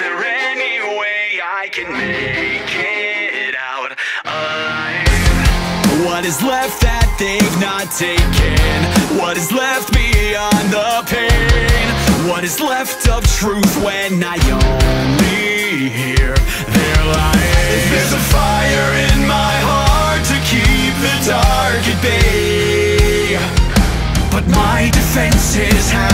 There any way I can make it out alive? What is left that they've not taken? What is left beyond the pain? What is left of truth when I only hear their lies? There's a fire in my heart to keep the dark at bay But my defenses have